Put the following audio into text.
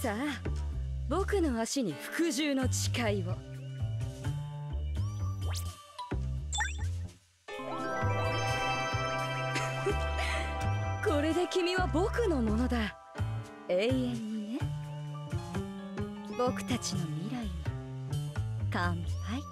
さあ僕の足に服従の誓いを。これで君は僕のものだ。永遠にね。僕たちの未来に。乾杯。